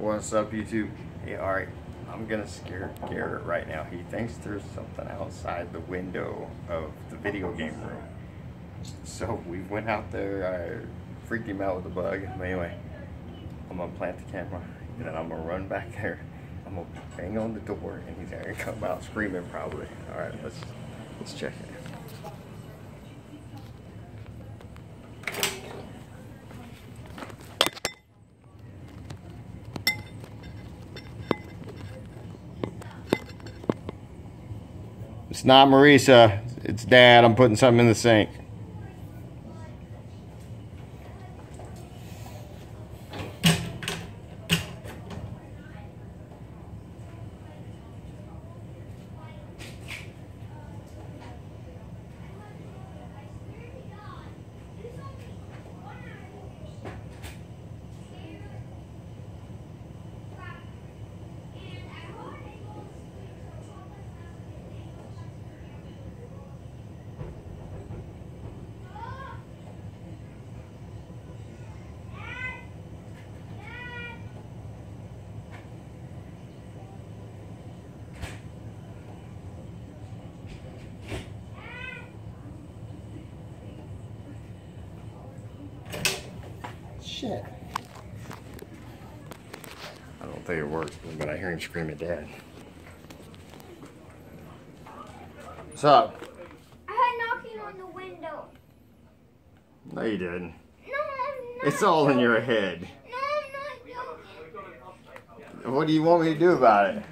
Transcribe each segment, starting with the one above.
What's up, YouTube? Hey, alright, I'm gonna scare Garrett right now. He thinks there's something outside the window of the video game room. So we went out there, I freaked him out with the bug. But anyway, I'm gonna plant the camera, and then I'm gonna run back there. I'm gonna bang on the door, and he's gonna come out screaming probably. Alright, let's let's check it. It's not Marisa. It's Dad. I'm putting something in the sink. Shit. I don't think it works, but I hear him scream at Dad. What's up? I had knocking on the window. No, you didn't. No, I'm not. It's all in your head. No, I'm not joking. What do you want me to do about it?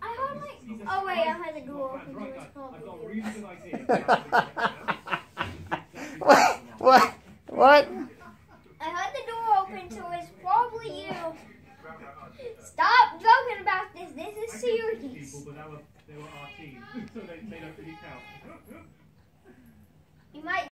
I had like. Oh wait, I had the door open. It was probably you. what? What? What? I had the door open, so it's probably you. Stop joking about this. This is but they were, they were our team, so they, they don't really count. You might